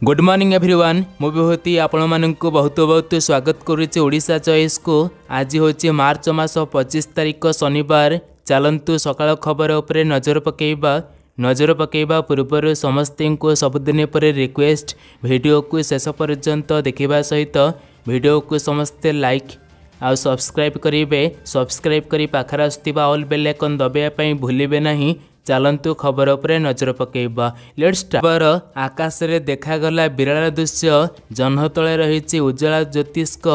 Good morning everyone ମୁଁ ବିଭୂତି ଆପଣମାନଙ୍କୁ ବହୁତ ବହୁତ ସ୍ୱାଗତ କରୁଛି ଓଡ଼ିଶା ଚଏସ୍କୁ ଆଜି ହେଉଛି ମାର୍ଚ୍ଚ ମାସ ପଚିଶ ତାରିଖ ଶନିବାର ଚାଲନ୍ତୁ ସକାଳ ଖବର ଉପରେ ନଜର ପକାଇବା ନଜର ପକାଇବା ପୂର୍ବରୁ ସମସ୍ତଙ୍କୁ ସବୁଦିନ ପରେ ରିକ୍ୱେଷ୍ଟ ଭିଡ଼ିଓକୁ ଶେଷ ପର୍ଯ୍ୟନ୍ତ ଦେଖିବା ସହିତ ଭିଡ଼ିଓକୁ ସମସ୍ତେ ଲାଇକ୍ ଆଉ ସବସ୍କ୍ରାଇବ୍ କରିବେ ସବସ୍କ୍ରାଇବ୍ କରି ପାଖରେ ଆସୁଥିବା ଅଲ୍ ବେଲ୍ ଆଇକନ୍ ଦବାଇବା ପାଇଁ ଭୁଲିବେ ନାହିଁ ଚାଲନ୍ତୁ ଖବର ଉପରେ ନଜର ପକାଇବା। ଲେଟ୍ସ ଖବର ଆକାଶରେ ଦେଖାଗଲା ବିରଳ ଦୃଶ୍ୟ। ଜହ୍ନ ତଳେ ରହିଛି ଉଜ୍ଜଳା ଜ୍ୟୋତିଷ୍କ।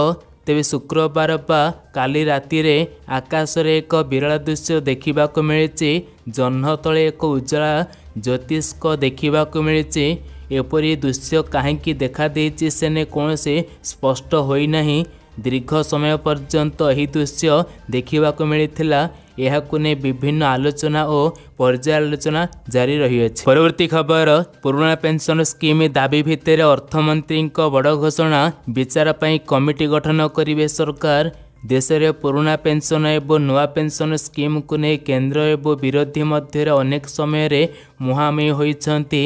ତେବେ ଶୁକ୍ରବାର ବା କାଲି ରାତିରେ ଆକାଶରେ ଏକ ବିରଳ ଦୃଶ୍ୟ ଦେଖିବାକୁ ମିଳିଛି। ଜହ୍ନ ତଳେ ଏକ ଉଜ୍ଜଳା ଜ୍ୟୋତିଷ୍କ ଦେଖିବାକୁ ମିଳିଛି। ଏପରି ଦୃଶ୍ୟ କାହିଁକି ଦେଖାଦେଇଛି ସେ ନେଇ କୌଣସି ସ୍ପଷ୍ଟ ହୋଇନାହିଁ। ଦୀର୍ଘ ସମୟ ପର୍ଯ୍ୟନ୍ତ ଏହି ଦୃଶ୍ୟ ଦେଖିବାକୁ ମିଳିଥିଲା। ଏହାକୁ ନେଇ ବିଭିନ୍ନ ଆଲୋଚନା ଓ ପର୍ଯ୍ୟାଲୋଚନା ଜାରି ରହିଅଛି। ପରବର୍ତ୍ତୀ ଖବର ପୁରୁଣା ପେନ୍ସନ୍ ସ୍କିମ୍ ଦାବି ଭିତରେ ଅର୍ଥମନ୍ତ୍ରୀଙ୍କ ବଡ଼ ଘୋଷଣା ବିଚାର ପାଇଁ କମିଟି ଗଠନ କରିବେ ସରକାର। ଦେଶରେ ପୁରୁଣା ପେନ୍ସନ୍ ଏବଂ ନୂଆ ପେନ୍ସନ୍ ସ୍କିମ୍କୁ ନେଇ କେନ୍ଦ୍ର ଏବଂ ବିରୋଧୀ ମଧ୍ୟରେ ଅନେକ ସମୟରେ ମୁହାଁମୁହିଁ ହୋଇଛନ୍ତି।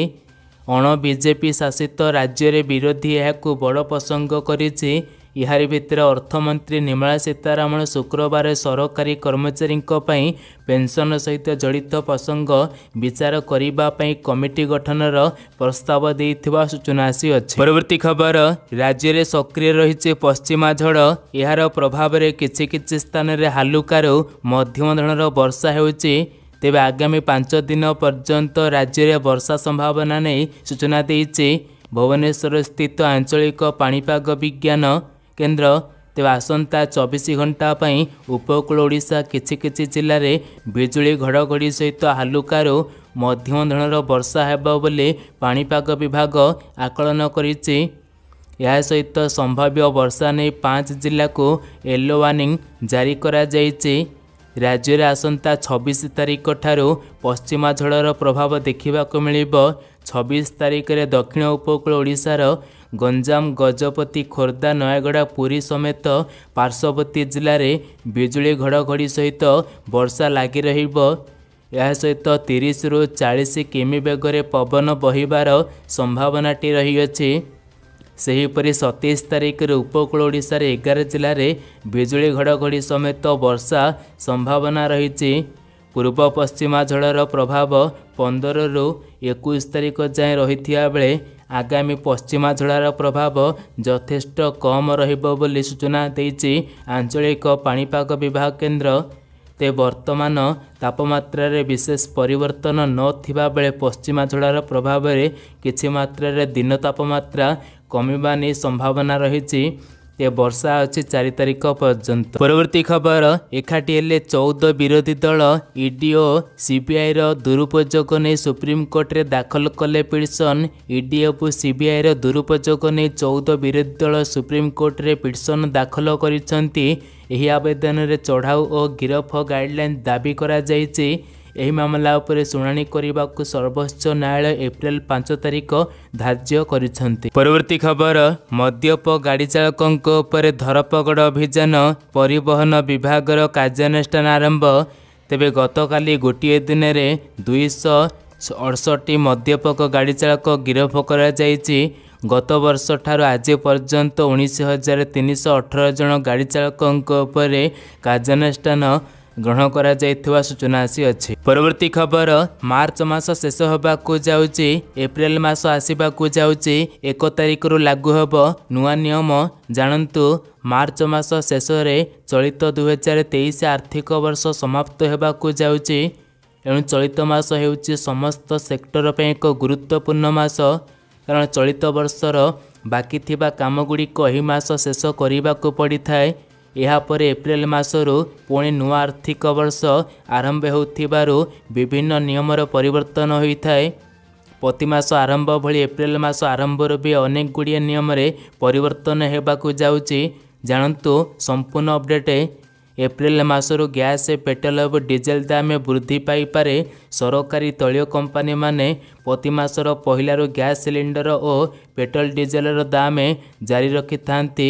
ଅଣ ବିଜେପି ଶାସିତ ରାଜ୍ୟରେ ବିରୋଧୀ ଏହାକୁ ବଡ଼ ପ୍ରସଙ୍ଗ କରିଛି। ଏହାରି ଭିତରେ ଅର୍ଥମନ୍ତ୍ରୀ ନିର୍ମଳା ସୀତାରମଣ ଶୁକ୍ରବାର ସରକାରୀ କର୍ମଚାରୀଙ୍କ ପାଇଁ ପେନ୍ସନ୍ ସହିତ ଜଡ଼ିତ ପ୍ରସଙ୍ଗ ବିଚାର କରିବା ପାଇଁ କମିଟି ଗଠନର ପ୍ରସ୍ତାବ ଦେଇଥିବା ସୂଚନା ଆସିଅଛି ପରବର୍ତ୍ତୀ ଖବର ରାଜ୍ୟରେ ସକ୍ରିୟ ରହିଛି ପଶ୍ଚିମା ଝଡ଼। ଏହାର ପ୍ରଭାବରେ କିଛି କିଛି ସ୍ଥାନରେ ହାଲୁକାରୁ ମଧ୍ୟମ ଧରଣର ବର୍ଷା ହେଉଛି। ତେବେ ଆଗାମୀ ପାଞ୍ଚ ଦିନ ପର୍ଯ୍ୟନ୍ତ ରାଜ୍ୟରେ ବର୍ଷା ସମ୍ଭାବନା ନେଇ ସୂଚନା ଦେଇଛି। ଭୁବନେଶ୍ୱର ସ୍ଥିତ ଆଞ୍ଚଳିକ ପାଣିପାଗ ବିଜ୍ଞାନ କେନ୍ଦ୍ର ତେବେ ଆସନ୍ତା ଚବିଶ ଘଣ୍ଟା ପାଇଁ ଉପକୂଳ ଓଡ଼ିଶା କିଛି କିଛି ଜିଲ୍ଲାରେ ବିଜୁଳି ଘଡ଼ଘଡ଼ି ସହିତ ହାଲୁକାରୁ ମଧ୍ୟମ ଧରଣର ବର୍ଷା ହେବ ବୋଲି ପାଣିପାଗ ବିଭାଗ ଆକଳନ କରିଛି। ଏହା ସହିତ ସମ୍ଭାବ୍ୟ ବର୍ଷା ନେଇ ପାଞ୍ଚ ଜିଲ୍ଲାକୁ ୟେଲୋ ୱାର୍ଣ୍ଣିଂ ଜାରି କରାଯାଇଛି। ରାଜ୍ୟରେ ଆସନ୍ତା ଛବିଶ ତାରିଖ ଠାରୁ ପଶ୍ଚିମା ଝଡ଼ର ପ୍ରଭାବ ଦେଖିବାକୁ ମିଳିବ। ଛବିଶ ତାରିଖରେ ଦକ୍ଷିଣ ଉପକୂଳ ଓଡ଼ିଶାର ଗଞ୍ଜାମ ଗଜପତି ଖୋର୍ଦ୍ଧା ନୟାଗଡ଼ ପୁରୀ ସମେତ ପାର୍ଶ୍ୱବର୍ତ୍ତୀ ଜିଲ୍ଲାରେ ବିଜୁଳି ଘଡ଼ଘଡ଼ି ସହିତ ବର୍ଷା ଲାଗି ରହିବ। ଏହା ସହିତ ତିରିଶରୁ ଚାଳିଶ କିମି ବେଗରେ ପବନ ବହିବାର ସମ୍ଭାବନାଟି ରହିଅଛି। ସେହିପରି ସତେଇଶ ତାରିଖରେ ଉପକୂଳ ଓଡ଼ିଶାରେ ଏଗାର ଜିଲ୍ଲାରେ ବିଜୁଳି ଘଡ଼ଘଡ଼ି ସମେତ ବର୍ଷା ସମ୍ଭାବନା ରହିଛି। ପୂର୍ବ ପଶ୍ଚିମା ଝଡ଼ର ପ୍ରଭାବ ପନ୍ଦରରୁ ଏକୋଇଶ ତାରିଖ ଯାଏଁ ରହିଥିବା ବେଳେ ଆଗାମୀ ପଶ୍ଚିମା ଝଡ଼ର ପ୍ରଭାବ ଯଥେଷ୍ଟ କମ୍ ରହିବ ବୋଲି ସୂଚନା ଦେଇଛି ଆଞ୍ଚଳିକ ପାଣିପାଗ ବିଭାଗ କେନ୍ଦ୍ର। ତେବେ ବର୍ତ୍ତମାନ ତାପମାତ୍ରାରେ ବିଶେଷ ପରିବର୍ତ୍ତନ ନଥିବା ବେଳେ ପଶ୍ଚିମା ଝଡ଼ର ପ୍ରଭାବରେ କିଛି ମାତ୍ରାରେ ଦିନ ତାପମାତ୍ରା କମିବା ନେଇ ସମ୍ଭାବନା ରହିଛି। ଏ ବର୍ଷା ଅଛି ଚାରି ତାରିଖ ପର୍ଯ୍ୟନ୍ତ। ପରବର୍ତ୍ତୀ ଖବର ଏକାଠି ହେଲେ ଚଉଦ ବିରୋଧୀ ଦଳ ଇଡି ଓ ସିବିଆଇର ଦୁରୁପଯୋଗ ନେଇ ସୁପ୍ରିମକୋର୍ଟରେ ଦାଖଲ କଲେ ପିଟିସନ୍। ଇଡି ଏବଂ ସିବିଆଇର ଦୁରୁପଯୋଗ ନେଇ ଚଉଦ ବିରୋଧୀ ଦଳ ସୁପ୍ରିମକୋର୍ଟରେ ପିଟିସନ୍ ଦାଖଲ କରିଛନ୍ତି। ଏହି ଆବେଦନରେ ଚଢ଼ାଉ ଓ ଗିରଫ ଗାଇଡ଼ଲାଇନ୍ ଦାବି କରାଯାଇଛି। ଏହି ମାମଲା ଉପରେ ଶୁଣାଣି କରିବାକୁ ସର୍ବୋଚ୍ଚ ନ୍ୟାୟାଳୟ ଏପ୍ରିଲ ପାଞ୍ଚ ତାରିଖ ଧାର୍ଯ୍ୟ କରିଛନ୍ତି। ପରବର୍ତ୍ତୀ ଖବର ମଦ୍ୟପ ଗାଡ଼ି ଚାଳକଙ୍କ ଉପରେ ଧରପଗଡ଼ ଅଭିଯାନ ପରିବହନ ବିଭାଗର କାର୍ଯ୍ୟାନୁଷ୍ଠାନ ଆରମ୍ଭ। ତେବେ ଗତକାଲି ଗୋଟିଏ ଦିନରେ ଦୁଇଶହ ଅଠଷଠି ମଦ୍ୟପକ ଗାଡ଼ି ଚାଳକ ଗିରଫ କରାଯାଇଛି। ଗତ ବର୍ଷଠାରୁ ଆଜି ପର୍ଯ୍ୟନ୍ତ ଉଣେଇଶ ହଜାର ତିନିଶହ ଅଠର ଜଣ ଗାଡ଼ି ଚାଳକଙ୍କ ଉପରେ କାର୍ଯ୍ୟାନୁଷ୍ଠାନ ଗ୍ରହଣ କରାଯାଇଥିବା ସୂଚନା ଆସିଅଛି। ପରବର୍ତ୍ତୀ ଖବର ମାର୍ଚ୍ଚ ମାସ ଶେଷ ହେବାକୁ ଯାଉଛି ଏପ୍ରିଲ ମାସ ଆସିବାକୁ ଯାଉଛି ଏକ ତାରିଖରୁ ଲାଗୁ ହେବ ନୂଆ ନିୟମ। ଜାଣନ୍ତୁ ମାର୍ଚ୍ଚ ମାସ ଶେଷରେ ଚଳିତ ଦୁଇହଜାର ତେଇଶ ଆର୍ଥିକ ବର୍ଷ ସମାପ୍ତ ହେବାକୁ ଯାଉଛି। ଏଣୁ ଚଳିତ ମାସ ହେଉଛି ସମସ୍ତ ସେକ୍ଟର ପାଇଁ ଏକ ଗୁରୁତ୍ୱପୂର୍ଣ୍ଣ ମାସ। କାରଣ ଚଳିତ ବର୍ଷର ବାକି ଥିବା କାମଗୁଡ଼ିକ ଏହି ମାସ ଶେଷ କରିବାକୁ ପଡ଼ିଥାଏ। ଏହାପରେ ଏପ୍ରିଲ ମାସରୁ ପୁଣି ନୂଆ ଆର୍ଥିକ ବର୍ଷ ଆରମ୍ଭ ହେଉଥିବାରୁ ବିଭିନ୍ନ ନିୟମର ପରିବର୍ତ୍ତନ ହୋଇଥାଏ। ପ୍ରତି ମାସ ଆରମ୍ଭ ଭଳି ଏପ୍ରିଲ ମାସ ଆରମ୍ଭରୁ ବି ଅନେକ ଗୁଡ଼ିଏ ନିୟମରେ ପରିବର୍ତ୍ତନ ହେବାକୁ ଯାଉଛି। ଜାଣନ୍ତୁ ସମ୍ପୂର୍ଣ୍ଣ ଅପଡ଼େଟ୍। ଏପ୍ରିଲ ମାସରୁ ଗ୍ୟାସ୍ ପେଟ୍ରୋଲ ଏବଂ ଡିଜେଲ ଦାମ ବୃଦ୍ଧି ପାଇପାରେ ସରକାରୀ ତୈଳ କମ୍ପାନୀମାନେ। ପ୍ରତି ମାସର ପହିଲାରୁ ଗ୍ୟାସ୍ ସିଲିଣ୍ଡର ଓ ପେଟ୍ରୋଲ ଡିଜେଲର ଦାମ ଜାରି ରଖିଥାନ୍ତି।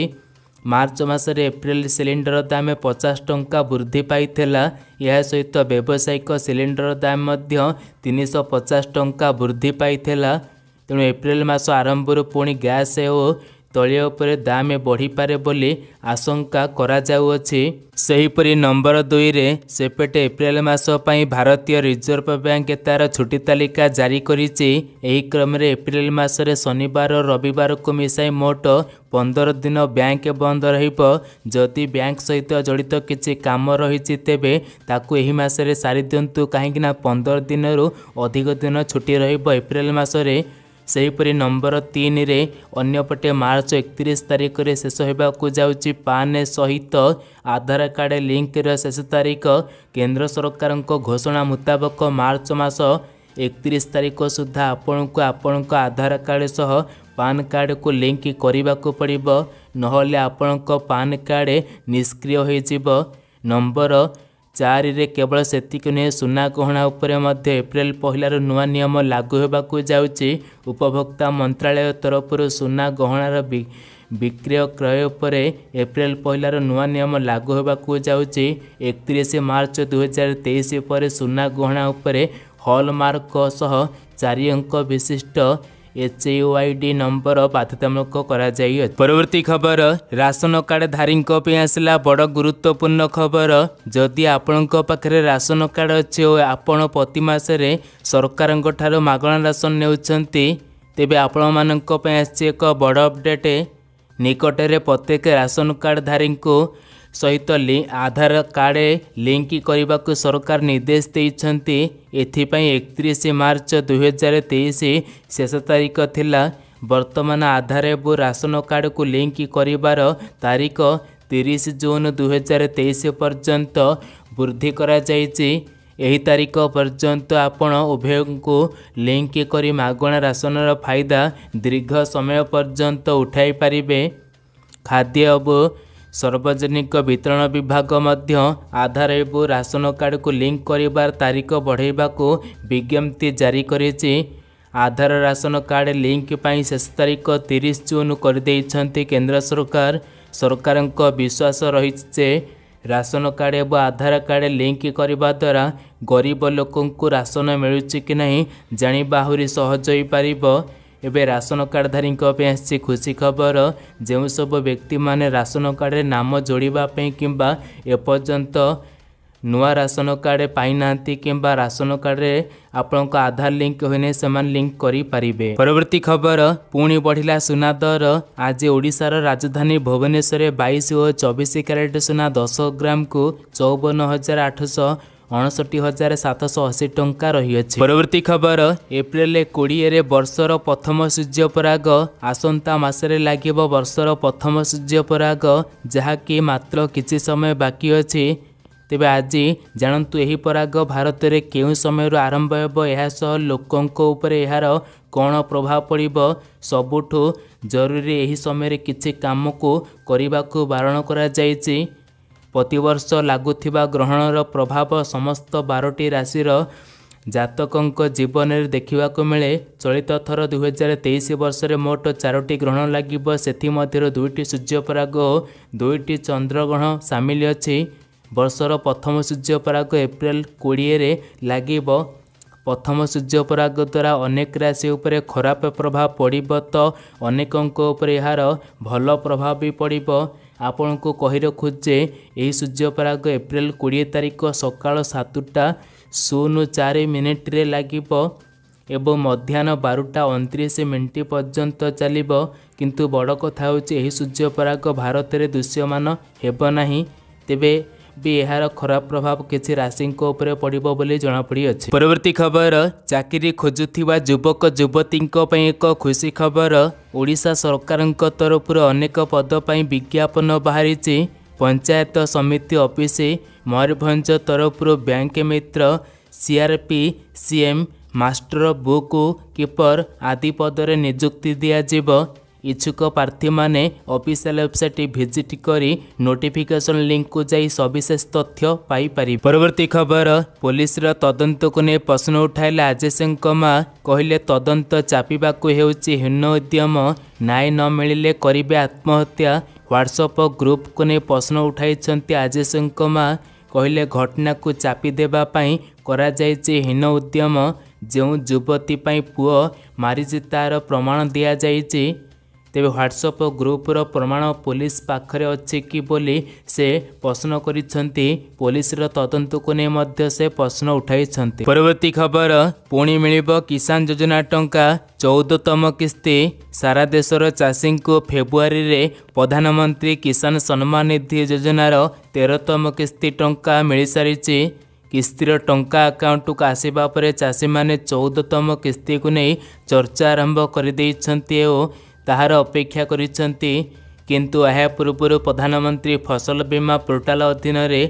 ମାର୍ଚ୍ଚ ମାସରେ ଏପ୍ରିଲ ସିଲିଣ୍ଡର ଦାମ ପଚାଶ ଟଙ୍କା ବୃଦ୍ଧି ପାଇଥିଲା। ଏହା ସହିତ ବ୍ୟବସାୟିକ ସିଲିଣ୍ଡର ଦାମ ମଧ୍ୟ ତିନିଶହ ପଚାଶ ଟଙ୍କା ବୃଦ୍ଧି ପାଇଥିଲା। ତେଣୁ ଏପ୍ରିଲ ମାସ ଆରମ୍ଭରୁ ପୁଣି ଗ୍ୟାସ୍ ଓ ତୈଳ ଉପରେ ଦାମ ବଢ଼ିପାରେ ବୋଲି ଆଶଙ୍କା କରାଯାଉଅଛି। ସେହିପରି ନମ୍ବର ଦୁଇରେ ସେପଟେ ଏପ୍ରିଲ ମାସ ପାଇଁ ଭାରତୀୟ ରିଜର୍ଭ ବ୍ୟାଙ୍କ ତା'ର ଛୁଟି ତାଲିକା ଜାରି କରିଛି। ଏହି କ୍ରମରେ ଏପ୍ରିଲ ମାସରେ ଶନିବାର ରବିବାରକୁ ମିଶାଇ ମୋଟ ପନ୍ଦର ଦିନ ବ୍ୟାଙ୍କ ବନ୍ଦ ରହିବ। ଯଦି ବ୍ୟାଙ୍କ ସହିତ ଜଡ଼ିତ କିଛି କାମ ରହିଛି ତେବେ ତାକୁ ଏହି ମାସରେ ସାରିଦିଅନ୍ତୁ। କାହିଁକିନା ପନ୍ଦର ଦିନରୁ ଅଧିକ ଦିନ ଛୁଟି ରହିବ ଏପ୍ରିଲ ମାସରେ। ସେହିପରି ନମ୍ବର ତିନିରେ ଅନ୍ୟପଟେ ମାର୍ଚ୍ଚ ଏକତିରିଶ ତାରିଖରେ ଶେଷ ହେବାକୁ ଯାଉଛି ପାନ୍ ସହିତ ଆଧାର କାର୍ଡ଼ ଲିଙ୍କର ଶେଷ ତାରିଖ। କେନ୍ଦ୍ର ସରକାରଙ୍କ ଘୋଷଣା ମୁତାବକ ମାର୍ଚ୍ଚ ମାସ ଏକତିରିଶ ତାରିଖ ସୁଦ୍ଧା ଆପଣଙ୍କୁ ଆପଣଙ୍କ ଆଧାର କାର୍ଡ଼ ସହ ପାନ୍ କାର୍ଡ଼କୁ ଲିଙ୍କ କରିବାକୁ ପଡ଼ିବ। ନହେଲେ ଆପଣଙ୍କ ପାନ୍ କାର୍ଡ଼ ନିଷ୍କ୍ରିୟ ହୋଇଯିବ। ନମ୍ବର ଚାରିରେ କେବଳ ସେତିକି ନୁହେଁ ସୁନା ଗହଣା ଉପରେ ମଧ୍ୟ ଏପ୍ରିଲ ପହିଲାରୁ ନୂଆ ନିୟମ ଲାଗୁ ହେବାକୁ ଯାଉଛି। ଉପଭୋକ୍ତା ମନ୍ତ୍ରାଳୟ ତରଫରୁ ସୁନା ଗହଣାର ବିକ୍ରୟ କ୍ରୟ ଉପରେ ଏପ୍ରିଲ ପହିଲାରୁ ନୂଆ ନିୟମ ଲାଗୁ ହେବାକୁ ଯାଉଛି। ଏକତିରିଶ ମାର୍ଚ୍ଚ ଦୁଇହଜାର ତେଇଶ ପରେ ସୁନା ଗହଣା ଉପରେ ହଲମାର୍କ ସହ ଚାରି ଅଙ୍କ ବିଶିଷ୍ଟ H U I D number ବାଧ୍ୟତାମୂଳକ କରାଯାଇଅଛି। ପରବର୍ତ୍ତୀ ଖବର ରାସନ କାର୍ଡ଼ ଧାରୀଙ୍କ ପାଇଁ ଆସିଲା ବଡ଼ ଗୁରୁତ୍ୱପୂର୍ଣ୍ଣ ଖବର। ଯଦି ଆପଣଙ୍କ ପାଖରେ ରାସନ କାର୍ଡ଼ ଅଛି ଓ ଆପଣ ପ୍ରତି ମାସରେ ସରକାରଙ୍କ ଠାରୁ ମାଗଣା ରାସନ ନେଉଛନ୍ତି ତେବେ ଆପଣମାନଙ୍କ ପାଇଁ ଆସିଛି ଏକ ବଡ଼ ଅପଡ଼େଟ୍। ନିକଟରେ ପ୍ରତ୍ୟେକ ରାସନ କାର୍ଡ଼ ଧାରୀଙ୍କୁ ସହିତ ଆଧାର କାର୍ଡ଼ ଲିଙ୍କ କରିବାକୁ ସରକାର ନିର୍ଦ୍ଦେଶ ଦେଇଛନ୍ତି। ଏଥିପାଇଁ ଏକତିରିଶ ମାର୍ଚ୍ଚ ଦୁଇହଜାର ତେଇଶ ଶେଷ ତାରିଖ ଥିଲା। ବର୍ତ୍ତମାନ ଆଧାର ଏବଂ ରାସନ କାର୍ଡ଼କୁ ଲିଙ୍କ କରିବାର ତାରିଖ ତିରିଶ ଜୁନ ଦୁଇହଜାର ତେଇଶ ପର୍ଯ୍ୟନ୍ତ ବୃଦ୍ଧି କରାଯାଇଛି। ଏହି ତାରିଖ ପର୍ଯ୍ୟନ୍ତ ଆପଣ ଉଭୟଙ୍କୁ ଲିଙ୍କ କରି ମାଗଣା ରାସନର ଫାଇଦା ଦୀର୍ଘ ସମୟ ପର୍ଯ୍ୟନ୍ତ ଉଠାଇ ପାରିବେ। ଖାଦ୍ୟ ଏବଂ ସାର୍ବଜନିକ ବିତରଣ ବିଭାଗ ମଧ୍ୟ ଆଧାର ଏବଂ ରାସନ କାର୍ଡ଼କୁ ଲିଙ୍କ କରିବାର ତାରିଖ ବଢ଼ାଇବାକୁ ବିଜ୍ଞପ୍ତି ଜାରି କରିଛି। ଆଧାର ରାସନ କାର୍ଡ଼ ଲିଙ୍କ ପାଇଁ ଶେଷ ତାରିଖ ତିରିଶ ଜୁନ୍ କରିଦେଇଛନ୍ତି କେନ୍ଦ୍ର ସରକାର। ସରକାରଙ୍କ ବିଶ୍ୱାସ ରହିଛି ଯେ ରାସନ କାର୍ଡ଼ ଏବଂ ଆଧାର କାର୍ଡ଼ ଲିଙ୍କ କରିବା ଦ୍ୱାରା ଗରିବ ଲୋକଙ୍କୁ ରାସନ ମିଳୁଛି କି ନାହିଁ ଜାଣିବା ଆହୁରି ସହଜ ହୋଇପାରିବ। ଏବେ ରାସନ କାର୍ଡ଼ଧାରୀଙ୍କ ପାଇଁ ଆସିଛି ଖୁସି ଖବର। ଯେଉଁ ସବୁ ବ୍ୟକ୍ତିମାନେ ରାସନ କାର୍ଡ଼ରେ ନାମ ଯୋଡ଼ିବା ପାଇଁ କିମ୍ବା ଏପର୍ଯ୍ୟନ୍ତ ନୂଆ ରାସନ କାର୍ଡ଼ ପାଇନାହାନ୍ତି କିମ୍ବା ରାସନ କାର୍ଡ଼ରେ ଆପଣଙ୍କ ଆଧାର ଲିଙ୍କ ହୋଇନାହିଁ ସେମାନେ ଲିଙ୍କ କରିପାରିବେ। ପରବର୍ତ୍ତୀ ଖବର ପୁଣି ବଢ଼ିଲା ସୁନା ଦର। ଆଜି ଓଡ଼ିଶାର ରାଜଧାନୀ ଭୁବନେଶ୍ୱରରେ ବାଇଶ ଓ ଚବିଶ କ୍ୟାରେଟ୍ ସୁନା ଦଶ ଗ୍ରାମକୁ ଚଉବନ ହଜାର ଆଠଶହ ଅଣଷଠି ହଜାର ସାତଶହ ଅଶୀ ଟଙ୍କା ରହିଅଛି। ପରବର୍ତ୍ତୀ ଖବର ଏପ୍ରିଲ କୋଡ଼ିଏରେ ବର୍ଷର ପ୍ରଥମ ସୂର୍ଯ୍ୟପରାଗ ଆସନ୍ତା ମାସରେ ଲାଗିବ ବର୍ଷର ପ୍ରଥମ ସୂର୍ଯ୍ୟପରାଗ ଯାହାକି ମାତ୍ର କିଛି ସମୟ ବାକି ଅଛି। ତେବେ ଆଜି ଜାଣନ୍ତୁ ଏହି ପରାଗ ଭାରତରେ କେଉଁ ସମୟରୁ ଆରମ୍ଭ ହେବ ଏହା ସହ ଲୋକଙ୍କ ଉପରେ ଏହାର କ'ଣ ପ୍ରଭାବ ପଡ଼ିବ ସବୁଠୁ ଜରୁରୀ ଏହି ସମୟରେ କିଛି କାମକୁ କରିବାକୁ ବାରଣ କରାଯାଇଛି। ପ୍ରତିବର୍ଷ ଲାଗୁଥିବା ଗ୍ରହଣର ପ୍ରଭାବ ସମସ୍ତ ବାରଟି ରାଶିର ଜାତକଙ୍କ ଜୀବନରେ ଦେଖିବାକୁ ମିଳେ। ଚଳିତ ଥର ଦୁଇହଜାର ତେଇଶ ବର୍ଷରେ ମୋଟ ଚାରୋଟି ଗ୍ରହଣ ଲାଗିବ। ସେଥିମଧ୍ୟରୁ ଦୁଇଟି ସୂର୍ଯ୍ୟପରାଗ ଓ ଦୁଇଟି ଚନ୍ଦ୍ରଗ୍ରହଣ ସାମିଲ ଅଛି। ବର୍ଷର ପ୍ରଥମ ସୂର୍ଯ୍ୟପରାଗ ଏପ୍ରିଲ କୋଡ଼ିଏରେ ଲାଗିବ। ପ୍ରଥମ ସୂର୍ଯ୍ୟପରାଗ ଦ୍ୱାରା ଅନେକ ରାଶି ଉପରେ ଖରାପ ପ୍ରଭାବ ପଡ଼ିବ ତ ଅନେକଙ୍କ ଉପରେ ଏହାର ଭଲ ପ୍ରଭାବ ବି ପଡ଼ିବ। ଆପଣଙ୍କୁ କହି ରଖୁଛି ଯେ ଏହି ସୂର୍ଯ୍ୟପରାଗ ଏପ୍ରିଲ କୋଡ଼ିଏ ତାରିଖ ସକାଳ ସାତଟା ଶୂନ ଚାରି ମିନିଟ୍ରେ ଲାଗିବ ଏବଂ ମଧ୍ୟାହ୍ନ ବାରଟା ଅଣତିରିଶ ମିନିଟ୍ ପର୍ଯ୍ୟନ୍ତ ଚାଲିବ। କିନ୍ତୁ ବଡ଼ କଥା ହେଉଛି ଏହି ସୂର୍ଯ୍ୟପରାଗ ଭାରତରେ ଦୃଶ୍ୟମାନ ହେବ ନାହିଁ। ତେବେ ବି ଏହାର ଖରାପ ପ୍ରଭାବ କିଛି ରାଶିଙ୍କ ଉପରେ ପଡ଼ିବ ବୋଲି ଜଣାପଡ଼ିଅଛି। ପରବର୍ତ୍ତୀ ଖବର ଚାକିରି ଖୋଜୁଥିବା ଯୁବକ ଯୁବତୀଙ୍କ ପାଇଁ ଏକ ଖୁସି ଖବର। ଓଡ଼ିଶା ସରକାରଙ୍କ ତରଫରୁ ଅନେକ ପଦ ପାଇଁ ବିଜ୍ଞାପନ ବାହାରିଛି। ପଞ୍ଚାୟତ ସମିତି ଅଫିସ ମୟୂରଭଞ୍ଜ ତରଫରୁ ବ୍ୟାଙ୍କ ମିତ୍ର CRP CM master book keeper ଆଦି ପଦରେ ନିଯୁକ୍ତି ଦିଆଯିବ। ଇଚ୍ଛୁକ ପ୍ରାର୍ଥୀମାନେ ଅଫିସିଆଲ ୱେବସାଇଟ୍ ଭିଜିଟ୍ କରି ନୋଟିଫିକେସନ୍ ଲିଙ୍କକୁ ଯାଇ ସବିଶେଷ ତଥ୍ୟ ପାଇପାରିବେ। ପରବର୍ତ୍ତୀ ଖବର ପୋଲିସର ତଦନ୍ତକୁ ନେଇ ପ୍ରଶ୍ନ ଉଠାଇଲେ ଆଜେଶଙ୍କ ମା କହିଲେ ତଦନ୍ତ ଚାପିବାକୁ ହେଉଛି ହୀନ ଉଦ୍ୟମ ନ୍ୟାୟ ନ ମିଳିଲେ କରିବେ ଆତ୍ମହତ୍ୟା। ହ୍ୱାଟ୍ସଆପ୍ ଗ୍ରୁପକୁ ନେଇ ପ୍ରଶ୍ନ ଉଠାଇଛନ୍ତି ଆଜେଶଙ୍କ ମା କହିଲେ ଘଟଣାକୁ ଚାପି ଦେବା ପାଇଁ କରାଯାଇଛି ହୀନ ଉଦ୍ୟମ ଯେଉଁ ଯୁବତୀ ପାଇଁ ପୁଅ ମାରିଛି ତାର ପ୍ରମାଣ ଦିଆଯାଇଛି। ତେବେ ହ୍ୱାଟ୍ସଆପ୍ ଗ୍ରୁପର ପ୍ରମାଣ ପୋଲିସ ପାଖରେ ଅଛି କି ବୋଲି ସେ ପ୍ରଶ୍ନ କରିଛନ୍ତି। ପୋଲିସର ତଦନ୍ତକୁ ନେଇ ମଧ୍ୟ ସେ ପ୍ରଶ୍ନ ଉଠାଇଛନ୍ତି। ପରବର୍ତ୍ତୀ ଖବର ପୁଣି ମିଳିବ କିଷାନ ଯୋଜନା ଟଙ୍କା ଚଉଦତମ କିସ୍ତି। ସାରା ଦେଶର ଚାଷୀଙ୍କୁ ଫେବୃଆରୀରେ ପ୍ରଧାନମନ୍ତ୍ରୀ କିଷାନ ସମ୍ମାନ ନିଧି ଯୋଜନାର ତେରତମ କିସ୍ତି ଟଙ୍କା ମିଳିସାରିଛି। କିସ୍ତିର ଟଙ୍କା ଆକାଉଣ୍ଟକୁ ଆସିବା ପରେ ଚାଷୀମାନେ ଚଉଦତମ କିସ୍ତିକୁ ନେଇ ଚର୍ଚ୍ଚା ଆରମ୍ଭ କରିଦେଇଛନ୍ତି ଓ ତାହାର ଅପେକ୍ଷା କରିଛନ୍ତି କିନ୍ତୁ ଏହା ପୂର୍ବରୁ ପ୍ରଧାନମନ୍ତ୍ରୀ ଫସଲ ବୀମା ପୋର୍ଟାଲ ଅଧୀନରେ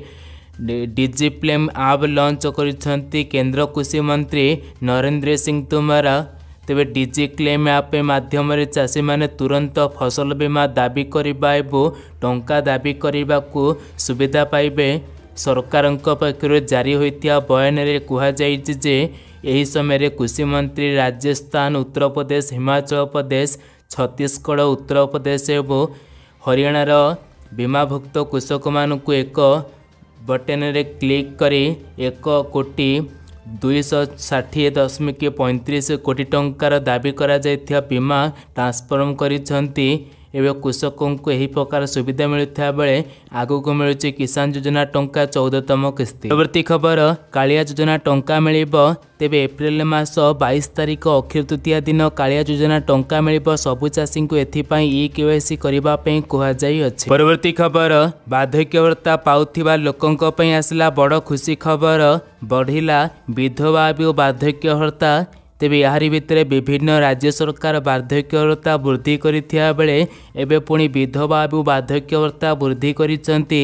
ଡିଜିପ୍ଲେମ୍ ଆପ୍ ଲଞ୍ଚ କରିଛନ୍ତି। କେନ୍ଦ୍ର କୃଷି ମନ୍ତ୍ରୀ ନରେନ୍ଦ୍ର ସିଂ ତୋମର ତେବେ ଡିଜି କ୍ଲେମ୍ ଆପ୍ ମାଧ୍ୟମରେ ଚାଷୀମାନେ ତୁରନ୍ତ ଫସଲ ବୀମା ଦାବି କରିବା ଏବଂ ଟଙ୍କା ଦାବି କରିବାକୁ ସୁବିଧା ପାଇବେ। ସରକାରଙ୍କ ପକ୍ଷରୁ ଜାରି ହୋଇଥିବା ବୟାନରେ କୁହାଯାଇଛି ଯେ ଏହି ସମୟରେ କୃଷିମନ୍ତ୍ରୀ ରାଜସ୍ଥାନ ଉତ୍ତରପ୍ରଦେଶ ହିମାଚଳ ପ୍ରଦେଶ ଛତିଶଗଡ଼ ଉତ୍ତରପ୍ରଦେଶ ଏବଂ ହରିୟାଣାର ବୀମାଭୁକ୍ତ କୃଷକମାନଙ୍କୁ ଏକ ବଟନରେ କ୍ଲିକ୍ କରି ଏକ କୋଟି ଦୁଇଶହ ଷାଠିଏ ଦଶମିକ ପଇଁତିରିଶ କୋଟି ଟଙ୍କାର ଦାବି କରାଯାଇଥିବା ବୀମା ଟ୍ରାନ୍ସଫର କରିଛନ୍ତି ଏବେ କୃଷକଙ୍କୁ ଏହି ପ୍ରକାର ସୁବିଧା ମିଳୁଥିବା ବେଳେ ଆଗକୁ ମିଳୁଛି କିଷାନ ଯୋଜନା ଟଙ୍କା ଚଉଦତମ କିସ୍ତି। ପରବର୍ତ୍ତୀ ଖବର କାଳିଆ ଯୋଜନା ଟଙ୍କା ମିଳିବ ତେବେ ଏପ୍ରିଲ ମାସ ବାଇଶ ତାରିଖ ଅକ୍ଷୟ ତୃତୀୟା ଦିନ କାଳିଆ ଯୋଜନା ଟଙ୍କା ମିଳିବ ସବୁ ଚାଷୀଙ୍କୁ ଏଥିପାଇଁ ଇ କେୱାଇସି କରିବା ପାଇଁ କୁହାଯାଇଅଛି। ପରବର୍ତ୍ତୀ ଖବର ବାର୍ଦ୍ଧକ୍ୟ ପାଉଥିବା ଲୋକଙ୍କ ପାଇଁ ଆସିଲା ବଡ଼ ଖୁସି ଖବର ବଢ଼ିଲା ବିଧବା ଏବଂ ବାର୍ଦ୍ଧକ୍ୟ ଭତ୍ତା ତେବେ ଏହାରି ଭିତରେ ବିଭିନ୍ନ ରାଜ୍ୟ ସରକାର ବାର୍ଦ୍ଧକ୍ୟ ଭତ୍ତା ବୃଦ୍ଧି କରିଥିବା ବେଳେ ଏବେ ପୁଣି ବିଧବା ଏବଂ ବାର୍ଦ୍ଧକ୍ୟ ଭତ୍ତା ବୃଦ୍ଧି କରିଛନ୍ତି।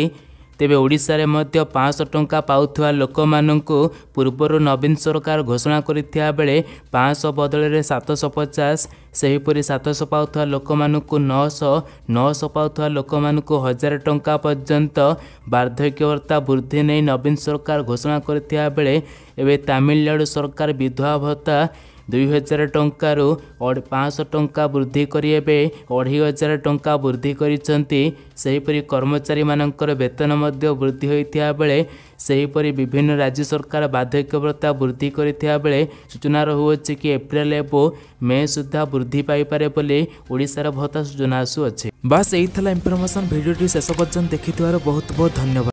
ତେବେ ଓଡ଼ିଶାରେ ମଧ୍ୟ ପାଞ୍ଚଶହ ଟଙ୍କା ପାଉଥିବା ଲୋକମାନଙ୍କୁ ପୂର୍ବରୁ ନବୀନ ସରକାର ଘୋଷଣା କରିଥିବା ବେଳେ ପାଞ୍ଚଶହ ବଦଳରେ ସାତଶହ ପଚାଶ ସେହିପରି ସାତଶହ ପାଉଥିବା ଲୋକମାନଙ୍କୁ ନଅଶହ ନଅଶହ ପାଉଥିବା ଲୋକମାନଙ୍କୁ ହଜାର ଟଙ୍କା ପର୍ଯ୍ୟନ୍ତ ବାର୍ଦ୍ଧକ୍ୟ ଭତ୍ତା ବୃଦ୍ଧି ନେଇ ନବୀନ ସରକାର ଘୋଷଣା କରିଥିବା ବେଳେ ଏବେ ତାମିଲନାଡୁ ସରକାର ବିଧବା ଭତ୍ତା ଦୁଇ ହଜାର ଟଙ୍କାରୁ ପାଞ୍ଚଶହ ଟଙ୍କା ବୃଦ୍ଧି କରି ଏବେ ଅଢ଼େଇ ହଜାର ଟଙ୍କା ବୃଦ୍ଧି କରିଛନ୍ତି। ସେହିପରି କର୍ମଚାରୀମାନଙ୍କର ବେତନ ମଧ୍ୟ ବୃଦ୍ଧି ହୋଇଥିବା ବେଳେ ସେହିପରି ବିଭିନ୍ନ ରାଜ୍ୟ ସରକାର ବାର୍ଦ୍ଧକ୍ୟ ଭତ୍ତା ବୃଦ୍ଧି କରିଥିବା ବେଳେ ସୂଚନା ରହୁଅଛି କି ଏପ୍ରିଲ ଏବଂ ମେ ସୁଦ୍ଧା ବୃଦ୍ଧି ପାଇପାରେ ବୋଲି ଓଡ଼ିଶାର ଭତ୍ତା ସୂଚନା ଆସୁଅଛି। ବାସ୍ ଏହି ଥିଲା ଇନଫର୍ମେସନ୍ ଭିଡ଼ିଓଟି ଶେଷ ପର୍ଯ୍ୟନ୍ତ ଦେଖିଥିବାରୁ ବହୁତ ବହୁତ ଧନ୍ୟବାଦ।